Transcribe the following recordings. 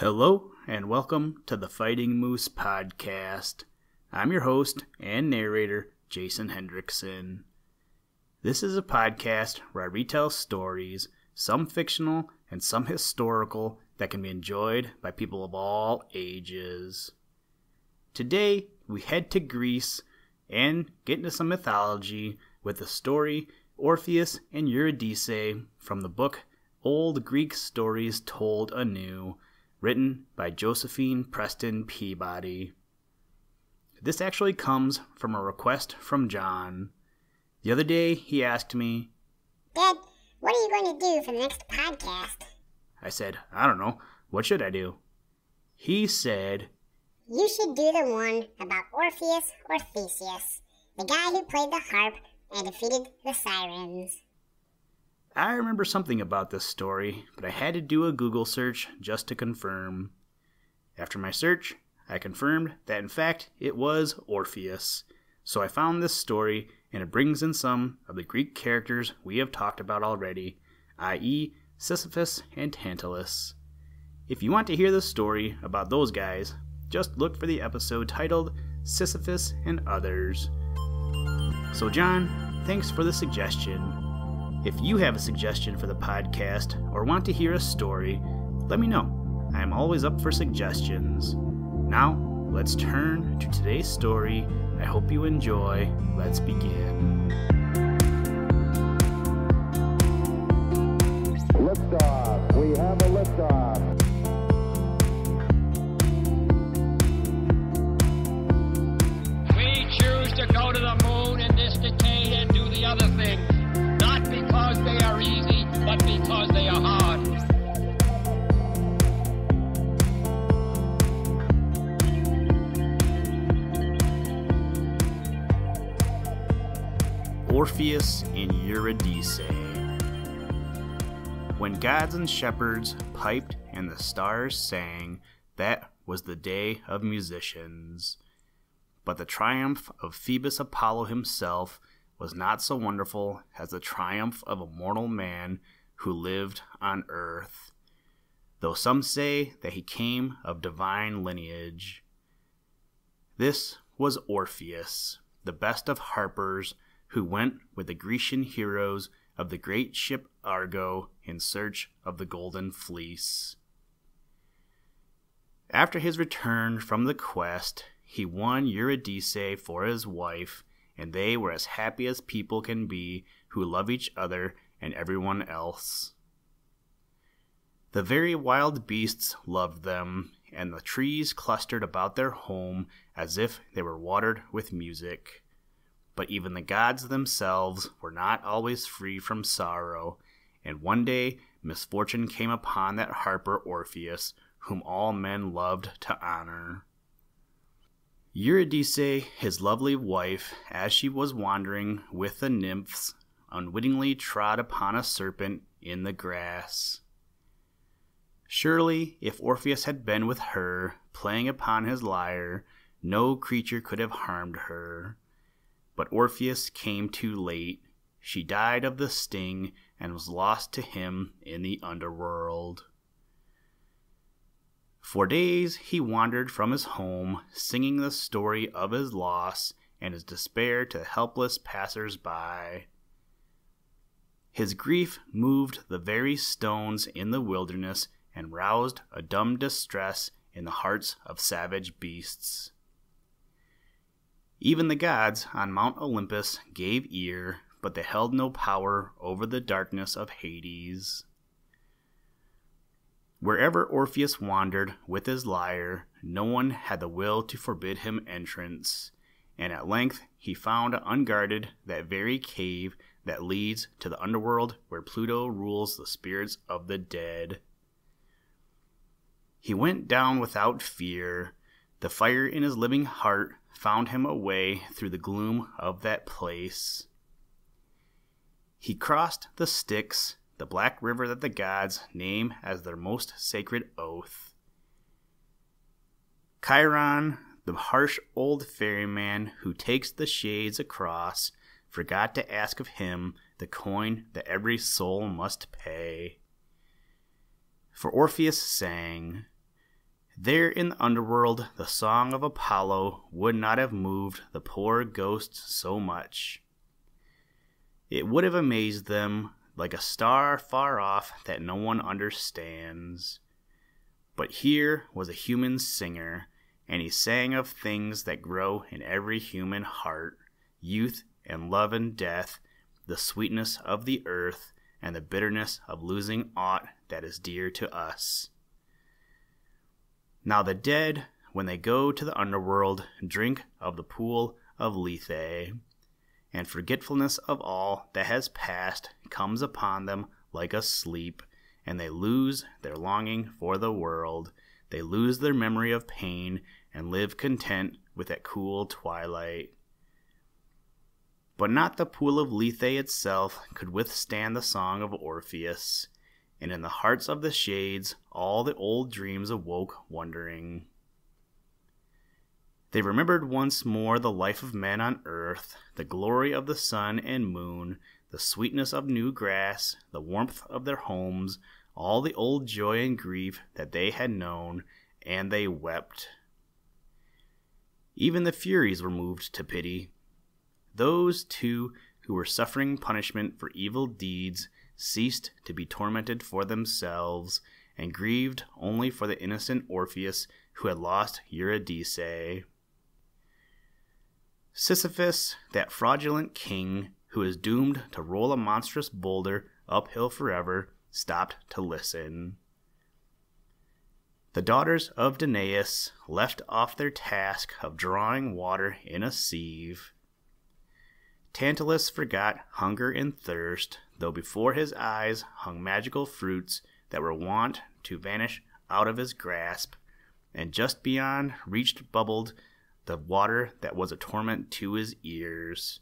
Hello, and welcome to the Fighting Moose Podcast. I'm your host and narrator, Jason Hendrickson. This is a podcast where I retell stories, some fictional and some historical, that can be enjoyed by people of all ages. Today, we head to Greece and get into some mythology with the story Orpheus and Eurydice from the book Old Greek Stories Told Anew, written by Josephine Preston Peabody. This actually comes from a request from John. The other day, he asked me, Dad, what are you going to do for the next podcast? I said, I don't know. What should I do? He said, You should do the one about Orpheus or Theseus, the guy who played the harp and defeated the sirens. I remember something about this story, but I had to do a Google search just to confirm. After my search, I confirmed that in fact it was Orpheus. So I found this story, and it brings in some of the Greek characters we have talked about already, i.e., Sisyphus and Tantalus. If you want to hear the story about those guys, just look for the episode titled Sisyphus and Others. So, John, thanks for the suggestion. If you have a suggestion for the podcast or want to hear a story, let me know. I am always up for suggestions. Now, let's turn to today's story. I hope you enjoy. Let's begin. Liftoff. We have a liftoff. We choose to go to the moon in this decade and do the other things, Orpheus and Eurydice. When gods and shepherds piped and the stars sang, that was the day of musicians. But the triumph of Phoebus Apollo himself was not so wonderful as the triumph of a mortal man who lived on earth, though some say that he came of divine lineage. This was Orpheus, the best of harpers, who went with the Grecian heroes of the great ship Argo in search of the Golden Fleece. After his return from the quest, he won Eurydice for his wife, and they were as happy as people can be who love each other and everyone else. The very wild beasts loved them, and the trees clustered about their home as if they were watered with music. But even the gods themselves were not always free from sorrow, and one day misfortune came upon that harper Orpheus, whom all men loved to honor. Eurydice, his lovely wife, as she was wandering with the nymphs, unwittingly trod upon a serpent in the grass. Surely, if Orpheus had been with her, playing upon his lyre, no creature could have harmed her. But Orpheus came too late. She died of the sting and was lost to him in the underworld. For days he wandered from his home, singing the story of his loss and his despair to helpless passers by. His grief moved the very stones in the wilderness and roused a dumb distress in the hearts of savage beasts. Even the gods on Mount Olympus gave ear, but they held no power over the darkness of Hades. Wherever Orpheus wandered with his lyre, no one had the will to forbid him entrance, and at length he found unguarded that very cave that leads to the underworld where Pluto rules the spirits of the dead. He went down without fear. The fire in his living heart found him a way through the gloom of that place. He crossed the Styx, the black river that the gods name as their most sacred oath. Charon, the harsh old ferryman who takes the shades across, forgot to ask of him the coin that every soul must pay. For Orpheus sang, There in the underworld, the song of Apollo would not have moved the poor ghosts so much. It would have amazed them like a star far off that no one understands. But here was a human singer, and he sang of things that grow in every human heart youth and love and death, the sweetness of the earth, and the bitterness of losing aught that is dear to us. Now the dead, when they go to the underworld, drink of the pool of Lethe, and forgetfulness of all that has passed comes upon them like a sleep, and they lose their longing for the world. They lose their memory of pain and live content with that cool twilight. But not the pool of Lethe itself could withstand the song of Orpheus, and in the hearts of the shades all the old dreams awoke wondering. They remembered once more the life of men on earth, the glory of the sun and moon, the sweetness of new grass, the warmth of their homes, all the old joy and grief that they had known, and they wept. Even the Furies were moved to pity. Those, too, who were suffering punishment for evil deeds ceased to be tormented for themselves, and grieved only for the innocent Orpheus who had lost Eurydice. Sisyphus, that fraudulent king who is doomed to roll a monstrous boulder uphill forever, stopped to listen. The daughters of Danaus left off their task of drawing water in a sieve. Tantalus forgot hunger and thirst, though before his eyes hung magical fruits that were wont to vanish out of his grasp, and just beyond reached bubbled the water that was a torment to his ears.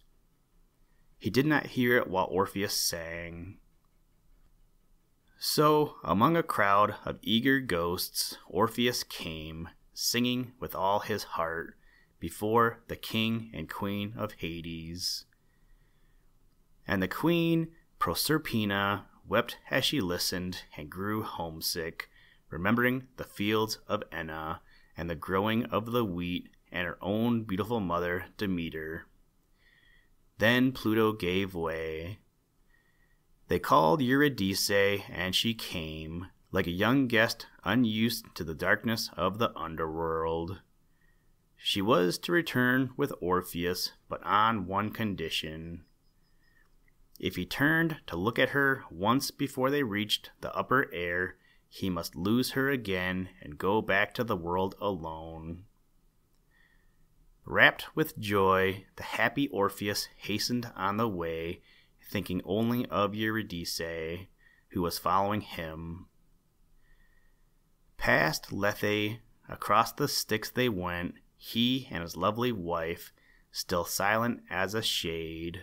He did not hear it while Orpheus sang. So, among a crowd of eager ghosts, Orpheus came, singing with all his heart, before the king and queen of Hades. And the queen, Proserpina, wept as she listened and grew homesick, remembering the fields of Enna and the growing of the wheat and her own beautiful mother, Demeter. Then Pluto gave way. They called Eurydice, and she came, like a young guest unused to the darkness of the underworld. She was to return with Orpheus, but on one condition. If he turned to look at her once before they reached the upper air, he must lose her again and go back to the world alone. Rapt with joy, the happy Orpheus hastened on the way, thinking only of Eurydice, who was following him. Past Lethe, across the Styx they went, he and his lovely wife, still silent as a shade.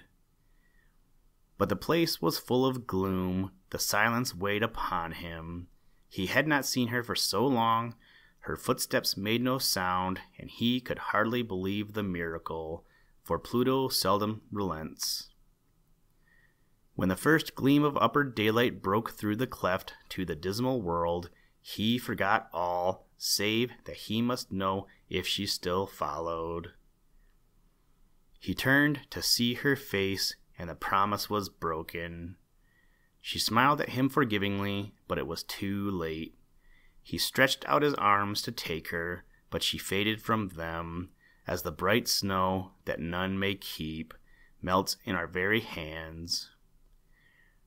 But the place was full of gloom, the silence weighed upon him. He had not seen her for so long her footsteps made no sound, and he could hardly believe the miracle, for Pluto seldom relents. When the first gleam of upper daylight broke through the cleft to the dismal world, he forgot all, save that he must know if she still followed. He turned to see her face, and the promise was broken. She smiled at him forgivingly, but it was too late. He stretched out his arms to take her, but she faded from them, as the bright snow that none may keep melts in our very hands.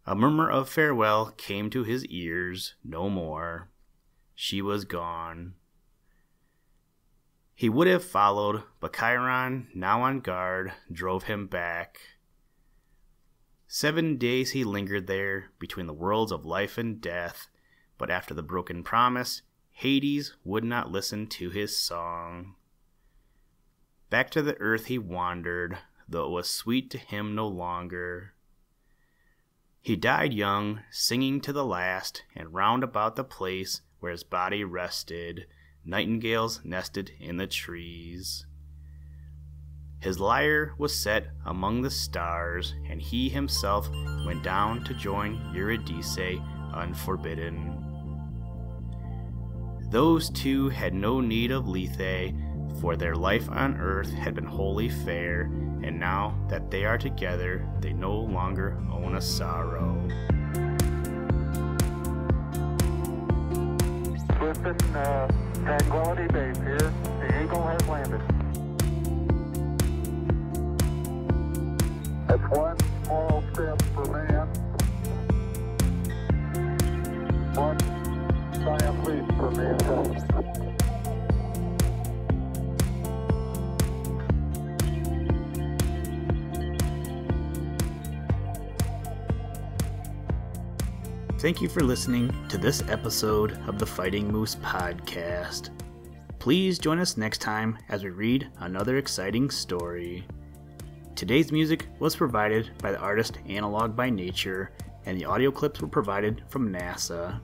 A murmur of farewell came to his ears, no more. She was gone. He would have followed, but Charon, now on guard, drove him back. Seven days he lingered there, between the worlds of life and death, but after the broken promise, Hades would not listen to his song. Back to the earth he wandered, though it was sweet to him no longer. He died young, singing to the last, and round about the place where his body rested, nightingales nested in the trees. His lyre was set among the stars, and he himself went down to join Eurydice unforbidden. those two had no need of Lethe, for their life on earth had been wholly fair, and now that they are together, they no longer own a sorrow. Clifton, uh, Tranquility Base here. The Eagle has landed. One small step for man. One giant leap for mankind. Thank you for listening to this episode of the Fighting Moose Podcast. Please join us next time as we read another exciting story. Today's music was provided by the artist Analog by Nature, and the audio clips were provided from NASA.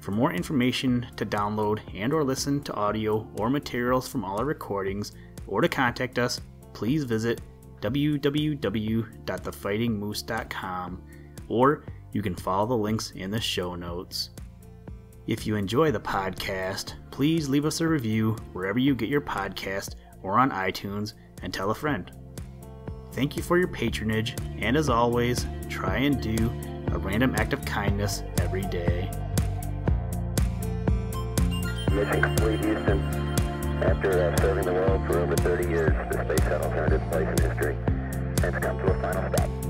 For more information to download and or listen to audio or materials from all our recordings or to contact us, please visit www.thefightingmoose.com or you can follow the links in the show notes. If you enjoy the podcast, please leave us a review wherever you get your podcast or on iTunes and tell a friend. Thank you for your patronage, and as always, try and do a random act of kindness every day. Mission complete, Houston. After uh, serving the world for over 30 years, the space shuttle turned its place in history and it's come to a final stop.